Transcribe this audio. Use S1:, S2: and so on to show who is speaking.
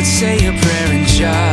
S1: could say a prayer and just